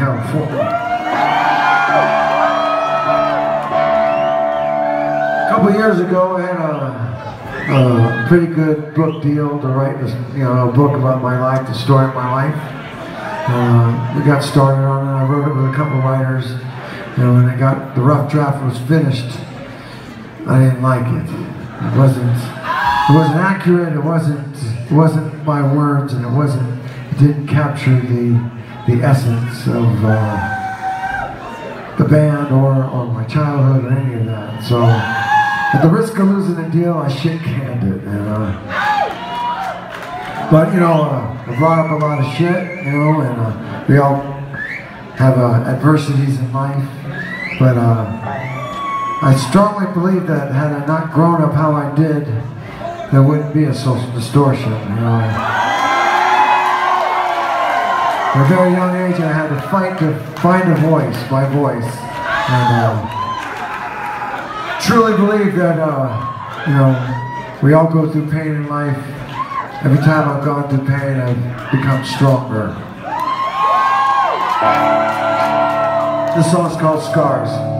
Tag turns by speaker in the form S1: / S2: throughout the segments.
S1: California. A couple years ago, I had a, a pretty good book deal to write this, you know, a book about my life, the story of my life. Uh, we got started on it. I wrote it with a couple writers. Know, when I got the rough draft was finished, I didn't like it. It wasn't. It wasn't accurate. It wasn't. It wasn't my words, and it wasn't. It didn't capture the the essence of uh, the band or or my childhood or any of that. So, at the risk of losing the deal, I shit canned it. But you know, uh, I brought up a lot of shit, you know, and uh, we all have uh, adversities in life. But uh, I strongly believe that had I not grown up how I did, there wouldn't be a social distortion. You know. At a very young age, I had to fight to find a voice, my voice, and uh, truly believe that uh, you know we all go through pain in life. Every time I've gone through pain, I've become stronger. This song's called Scars.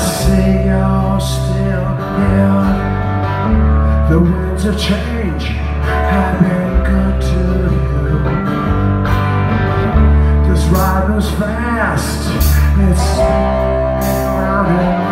S1: see you're still here The winds of change have been good to you. This ride was fast, it's round